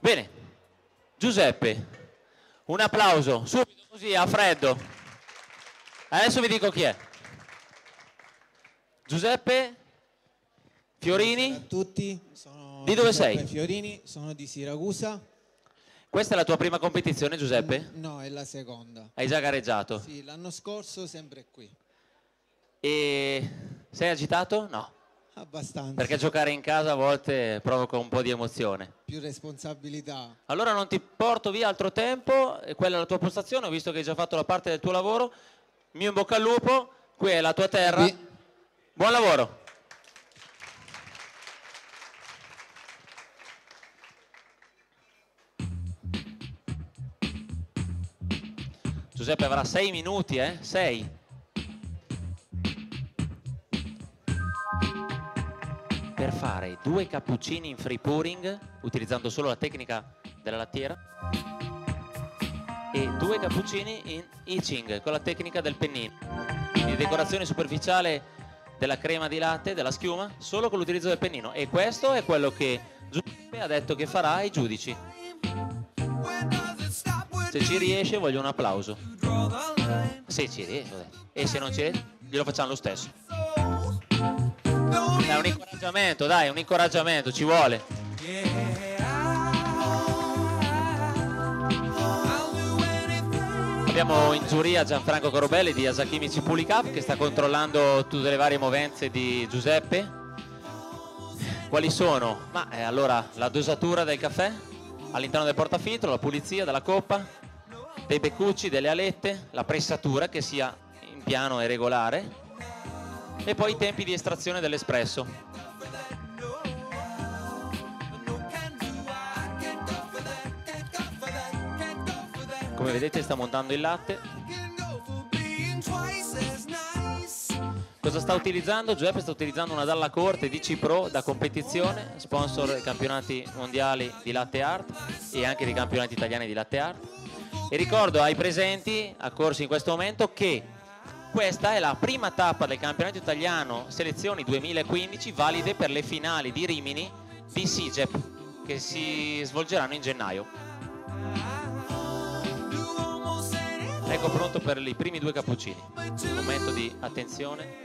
Bene, Giuseppe, un applauso, subito così a freddo. Adesso vi dico chi è. Giuseppe Fiorini, a tutti, sono Di dove Giuseppe sei? Fiorini, sono di Siracusa. questa è la tua prima competizione Giuseppe? No, è la seconda. Hai già gareggiato? Sì, l'anno scorso sempre qui. E sei agitato? No, Abbastanza. perché giocare in casa a volte provoca un po' di emozione. Più responsabilità. Allora non ti porto via altro tempo, quella è la tua postazione, ho visto che hai già fatto la parte del tuo lavoro. Mio in bocca al lupo, qui è la tua terra. Sì. Buon lavoro. Giuseppe avrà sei minuti, eh? Sei. Per fare due cappuccini in free pouring, utilizzando solo la tecnica della lattiera, e due cappuccini in itching, con la tecnica del pennino. Quindi decorazione superficiale della crema di latte, della schiuma, solo con l'utilizzo del pennino. E questo è quello che Giuseppe ha detto che farà ai giudici. Se ci riesce voglio un applauso. Se ci riesce, e se non ci riesce, glielo facciamo lo stesso. Dai, un incoraggiamento, dai, un incoraggiamento, ci vuole. Abbiamo in giuria Gianfranco Corobelli di Asakimi Cipuli Cup che sta controllando tutte le varie movenze di Giuseppe. Quali sono? Ma eh, allora la dosatura del caffè all'interno del portafiltro, la pulizia della coppa, dei beccucci, delle alette, la pressatura che sia in piano e regolare e poi i tempi di estrazione dell'espresso. Come vedete sta montando il latte. Cosa sta utilizzando? Giuseppe sta utilizzando una Dalla Corte DC Pro da competizione, sponsor dei campionati mondiali di latte art e anche dei campionati italiani di latte art. E ricordo ai presenti, accorsi in questo momento, che questa è la prima tappa del campionato italiano selezioni 2015 valide per le finali di Rimini di SIGEP che si svolgeranno in gennaio. Ecco pronto per i primi due cappuccini. Momento di attenzione.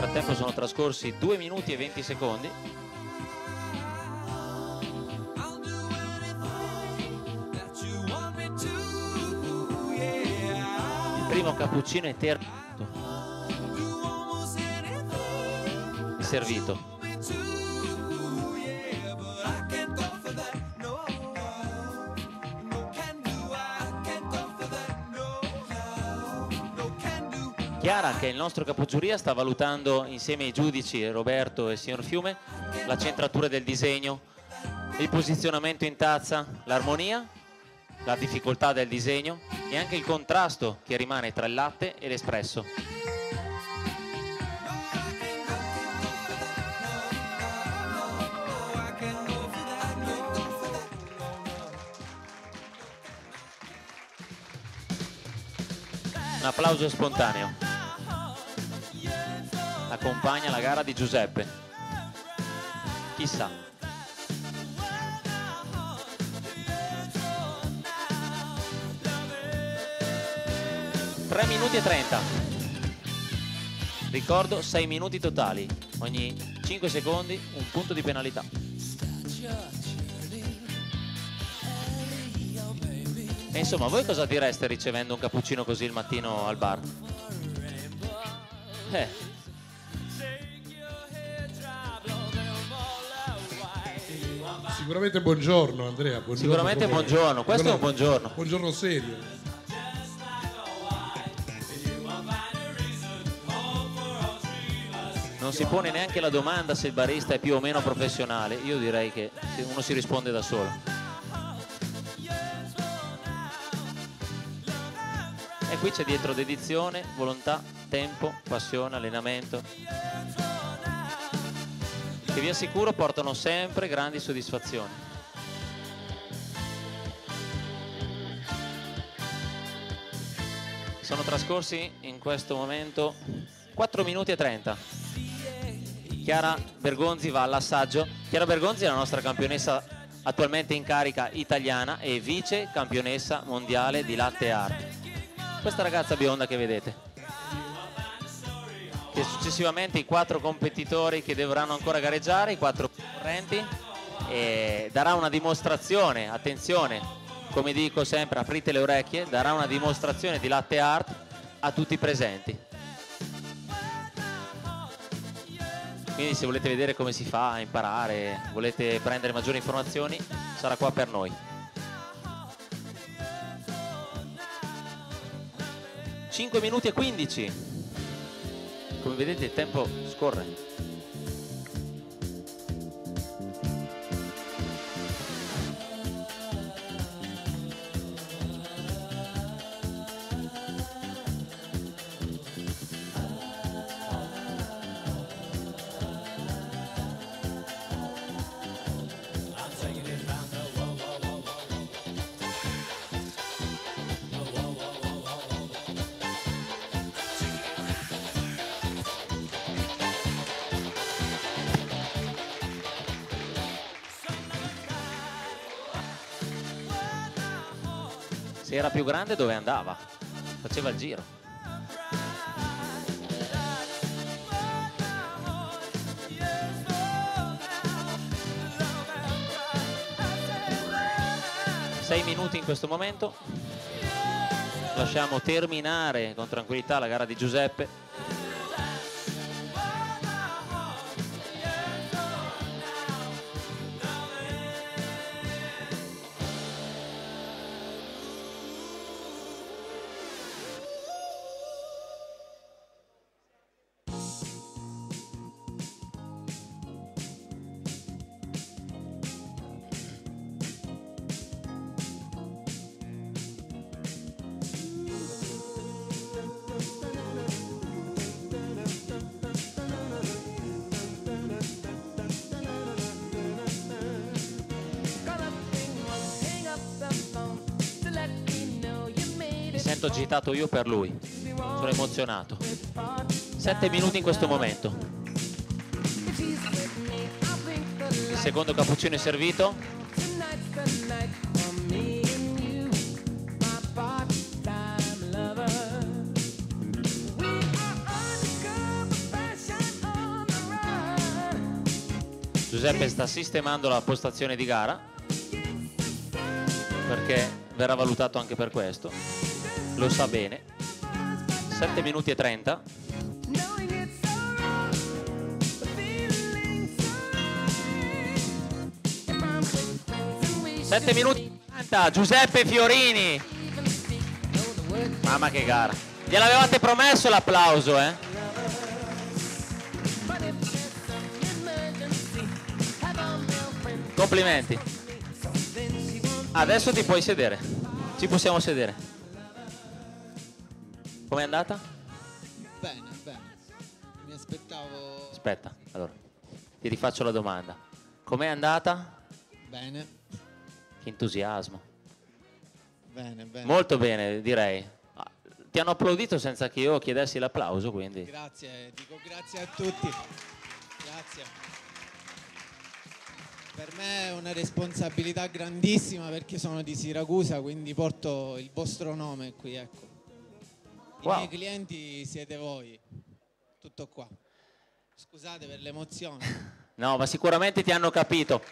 Frattempo sono trascorsi 2 minuti e 20 secondi. Il primo cappuccino è terminato. Servito. Chiara che è il nostro capogiuria sta valutando insieme ai giudici Roberto e signor Fiume la centratura del disegno, il posizionamento in tazza, l'armonia, la difficoltà del disegno e anche il contrasto che rimane tra il latte e l'espresso. Un applauso spontaneo. Accompagna la gara di Giuseppe. Chissà. Tre minuti e 30. Ricordo 6 minuti totali. Ogni 5 secondi un punto di penalità. E insomma, voi cosa direste ricevendo un cappuccino così il mattino al bar? Eh, Sicuramente buongiorno Andrea. Buongiorno Sicuramente buongiorno, questo è un buongiorno. Buongiorno serio. non si pone neanche la domanda se il barista è più o meno professionale, io direi che uno si risponde da solo. E qui c'è dietro dedizione, volontà, tempo, passione, allenamento, che vi assicuro portano sempre grandi soddisfazioni. Sono trascorsi in questo momento 4 minuti e 30. Chiara Bergonzi va all'assaggio. Chiara Bergonzi è la nostra campionessa attualmente in carica italiana e vice campionessa mondiale di latte art. Questa ragazza bionda che vedete. Che successivamente i quattro competitori che dovranno ancora gareggiare, i quattro correnti, darà una dimostrazione, attenzione, come dico sempre, aprite le orecchie, darà una dimostrazione di latte art a tutti i presenti. Quindi se volete vedere come si fa a imparare, volete prendere maggiori informazioni, sarà qua per noi. Cinque minuti e 15. Come vedete il tempo scorre. Se era più grande dove andava? Faceva il giro. Sei minuti in questo momento. Lasciamo terminare con tranquillità la gara di Giuseppe. Sento agitato io per lui. Sono emozionato. Sette minuti in questo momento. Il secondo cappuccino è servito. Giuseppe sta sistemando la postazione di gara perché verrà valutato anche per questo lo sa bene. 7 minuti e 30 7 minuti e 30 Giuseppe Fiorini. Mamma che gara. Gliel'avevate promesso l'applauso eh? Complimenti. Adesso ti puoi sedere. Ci possiamo sedere Com'è andata? Bene, bene. Mi aspettavo... Aspetta, allora, ti rifaccio la domanda. Com'è andata? Bene. Che entusiasmo. Bene, bene. Molto bene, direi. Ah, ti hanno applaudito senza che io chiedessi l'applauso, quindi... Grazie, dico grazie a tutti. Grazie. Per me è una responsabilità grandissima perché sono di Siracusa, quindi porto il vostro nome qui, ecco. I wow. miei clienti siete voi. Tutto qua. Scusate per l'emozione. No, ma sicuramente ti hanno capito.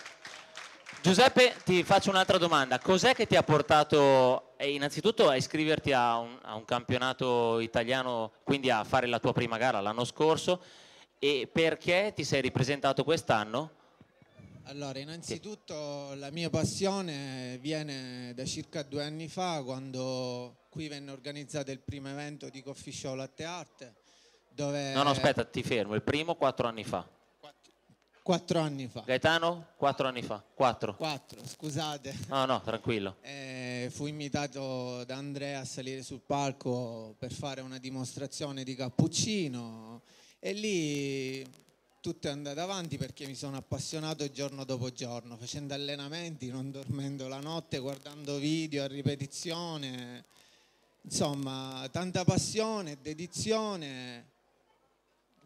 Giuseppe, ti faccio un'altra domanda. Cos'è che ti ha portato eh, innanzitutto a iscriverti a un, a un, campionato italiano, quindi a fare la tua prima gara l'anno scorso e perché ti sei ripresentato quest'anno? Allora, innanzitutto la mia passione viene da circa due anni fa quando qui venne organizzato il primo evento di Coffee Show Latte Art Dove... No, no, aspetta, ti fermo. Il primo quattro anni fa. Quattro anni fa. Gaetano? Quattro anni fa. Quattro. Quattro, scusate. No, no, tranquillo. Eh, fu invitato da Andrea a salire sul palco per fare una dimostrazione di cappuccino e lì tutto è andato avanti perché mi sono appassionato giorno dopo giorno, facendo allenamenti, non dormendo la notte, guardando video a ripetizione. Insomma, tanta passione, dedizione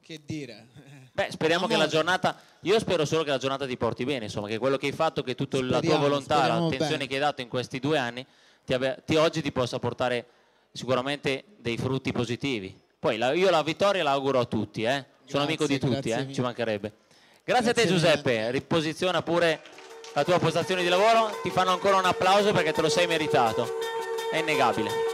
che dire. Beh, speriamo che la giornata, io spero solo che la giornata ti porti bene, insomma, che quello che hai fatto, che tutta la tua volontà, l'attenzione bene. che hai dato in questi due anni, ti, ave, ti, oggi ti possa portare sicuramente dei frutti positivi. Poi la, io la vittoria la auguro a tutti, eh? sono amico di tutti, eh? ci mancherebbe. Grazie, grazie a te Giuseppe, mille. riposiziona pure la tua postazione di lavoro, ti fanno ancora un applauso perché te lo sei meritato, è innegabile.